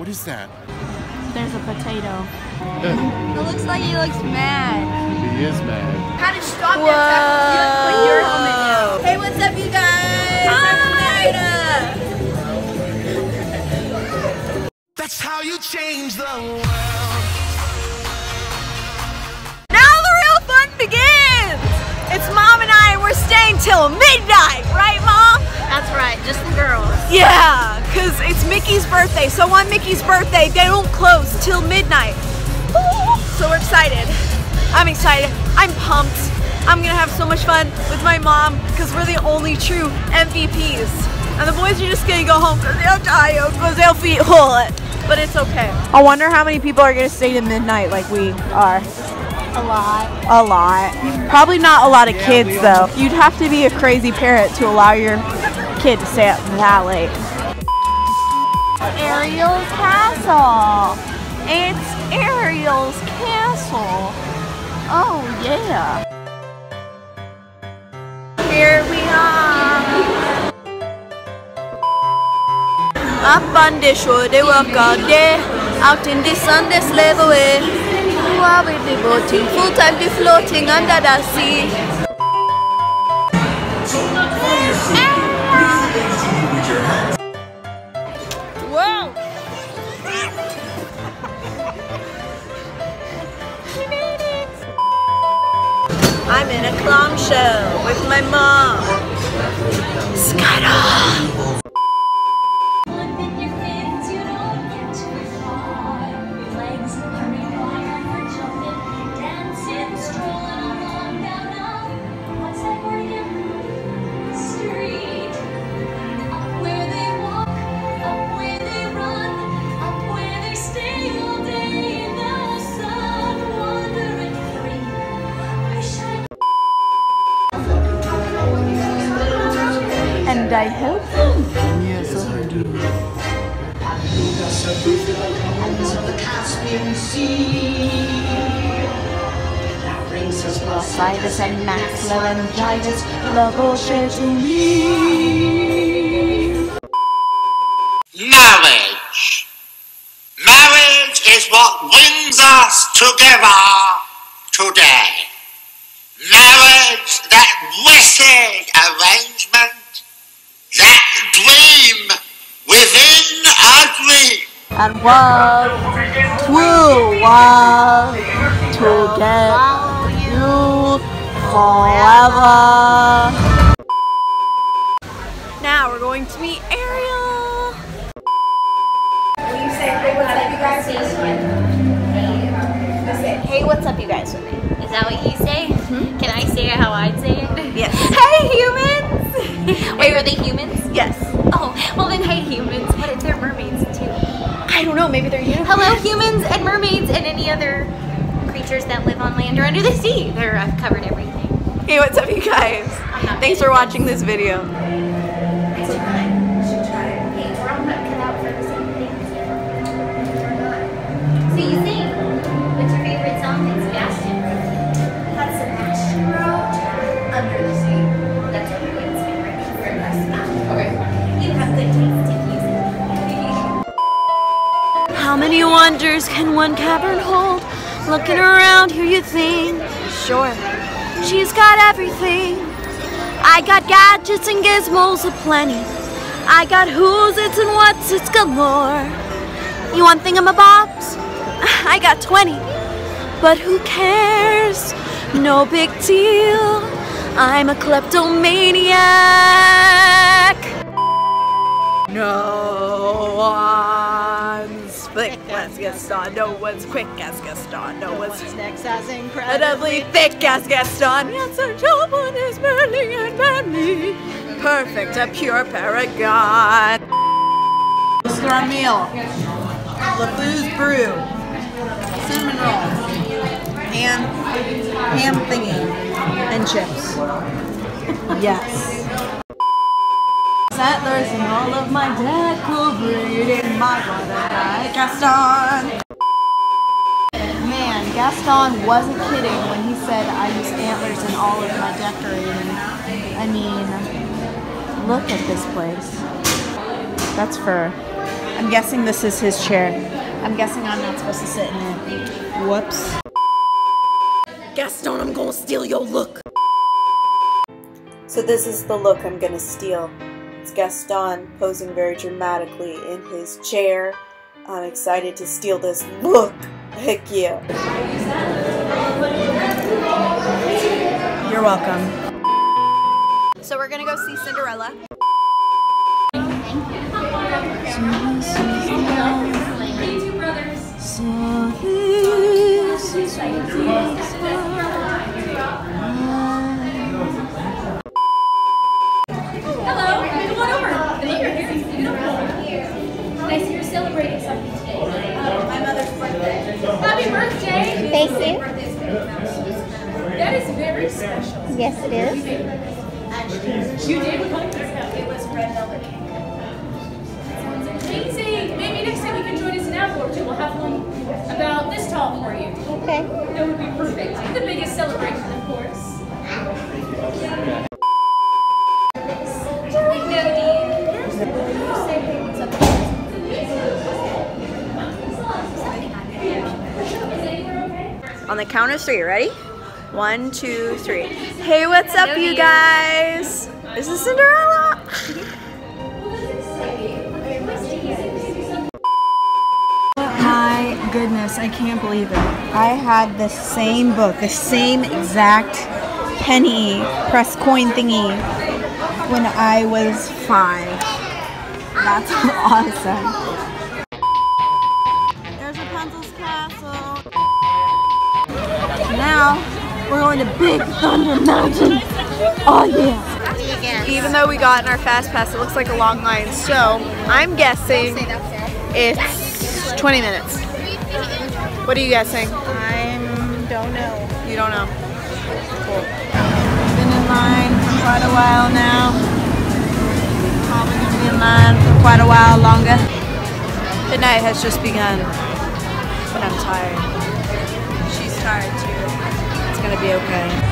What is that? There's a potato. It looks like he looks mad. He is mad. How to stop that? Put your helmet down. Hey, what's up, you guys? Hi. That's how you change the world. Now the real fun begins. It's mom and I, and we're staying till midnight, Yeah, because it's Mickey's birthday. So on Mickey's birthday, they don't close till midnight. So we're excited. I'm excited. I'm pumped. I'm gonna have so much fun with my mom because we're the only true MVPs. And the boys are just gonna go home because they're tired because they'll feet hurt. But it's okay. I wonder how many people are gonna stay to midnight like we are. A lot. A lot. Probably not a lot of kids though. You'd have to be a crazy parent to allow your kid to stay up that late. Ariel's castle. It's Ariel's castle. Oh yeah. Here we are. Up on the shore, they work all day. Out in the sun, they slave away. While we devoting full time to floating under the sea. Show with my mom. Skyda! And I hope yes, I do. Bronchitis and max laryngitis, love all share to me. Marriage. Marriage is what brings us together today. Marriage, that blessed arrangement, a. And what will love to get you forever. Now we're going to meet Ariel. Hey, what's up, you guys, with me? Is that what you say? Mm-hmm. Can I say it how I'd say it? Yes. Hey, humans! Wait, are they humans? Yes. Oh, well then, hey, humans. What if they're mermaids, too? I don't know, maybe they're unicorns. Hello, humans and mermaids and any other creatures that live on land or under the sea. They're, I've covered everything. Hey, what's up, you guys? Thanks for watching this video. Many wonders can one cavern hold? Looking around here, you think, sure, she's got everything. I got gadgets and gizmos aplenty. I got who's it's and what's it's galore. You want thingamabobs? I got 20. But who cares? No big deal. I'm a kleptomaniac. No one's thick as Gaston. No one's quick as Gaston. No one's Next as incredibly thick as Gaston. Yes, a one is Merlin and Merlin. Perfect, a pure paragon. This is our meal. LeFou's brew, cinnamon rolls, and ham thingy, and chips. Yes. Settlers and all of my deck breed in my brother Gaston. Man, Gaston wasn't kidding when he said I use antlers in all of my decorating. I mean, look at this place. That's for I'm guessing this is his chair. I'm guessing I'm not supposed to sit in it. Whoops. Gaston, I'm gonna steal your look. So this is the look I'm gonna steal. It's Gaston posing very dramatically in his chair. I'm excited to steal this look. Heck yeah. You're welcome. So we're gonna go see Cinderella. So this is what Hello, come on over. I know you're here. It's beautiful. I see you're celebrating something today. Um, my mother's birthday. Happy birthday! Thank you. That is very special. Yes, it is. You did? It was red velvet cake. Sounds amazing. Maybe next time you can join us in Apple or two. We'll have one about this tall for you. Okay. That would be perfect. The biggest celebration, of course. On the count of three, ready? One, two, three. Hey, what's up, you guys? This is Cinderella. My goodness, I can't believe it. I had the same book, the same exact penny press coin thingy when I was five. That's awesome. We're going to Big Thunder Mountain. Oh yeah. Even though we got in our fast pass, it looks like a long line. So I'm guessing it's 20 minutes. What are you guessing? I don't know. You don't know. Cool. Been in line for quite a while now. Probably gonna be in line for quite a while longer. The night has just begun, but I'm tired. She's tired too. Gonna be okay.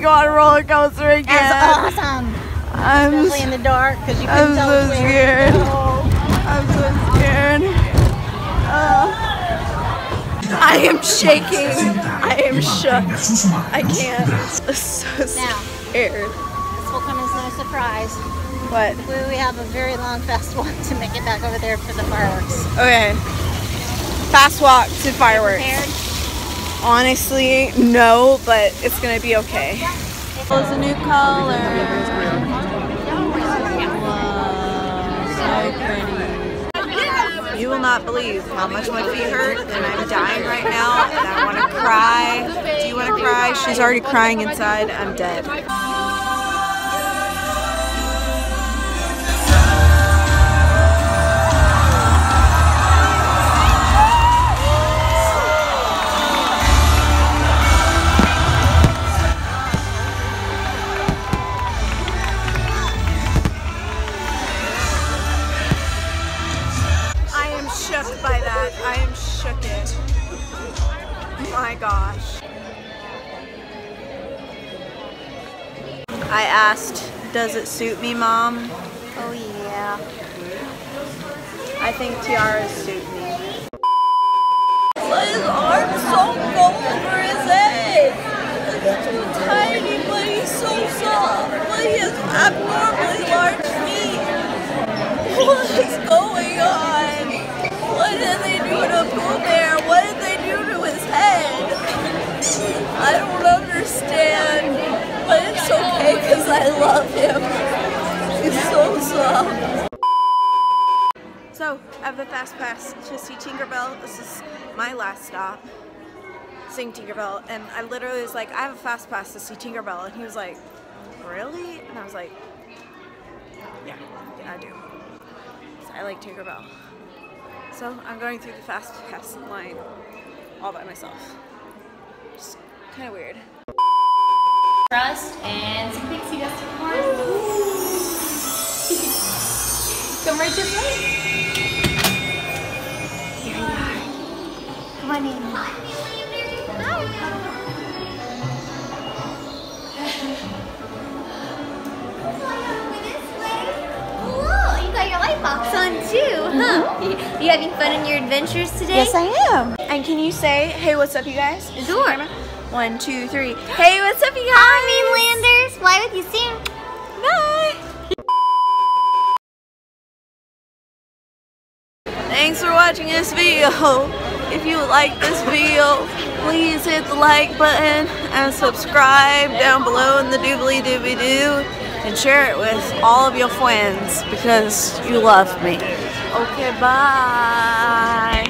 Go on a roller coaster again. That's awesome. I'm, Especially in the dark because you I'm couldn't tell so scared. I'm so scared. Uh, I am shaking. I am shook. I can't. I'm so Now. scared. This will come as no surprise. What? We, we have a very long fast walk to make it back over there for the fireworks. Okay. Fast walk to fireworks. Prepared? Honestly, no, but it's gonna be okay. It's a new color. so. You will not believe how much my feet hurt, and I'm dying right now, and I want to cry. Do you want to cry? She's already crying inside. I'm dead. I asked, does it suit me, Mom? Oh yeah. I think tiaras suit me. His arm's so fast pass to see Tinkerbell. This is my last stop, seeing Tinkerbell. And I literally was like, I have a fast pass to see Tinkerbell. And he was like, really? And I was like, yeah, yeah I do. So I like Tinkerbell. So I'm going through the fast pass line all by myself. Just kind of weird. Crust and some pixie dust, of course. You having fun in your adventures today? Yes, I am. And can you say, hey, what's up, you guys? Sure. One, two, three. Hey, what's up, you guys? Hi, Mainlanders. Fly with you soon. Bye. Thanks for watching this video. If you like this video, please hit the like button and subscribe down below in the doobly dooby doo and share it with all of your friends because you love me. Okay, bye.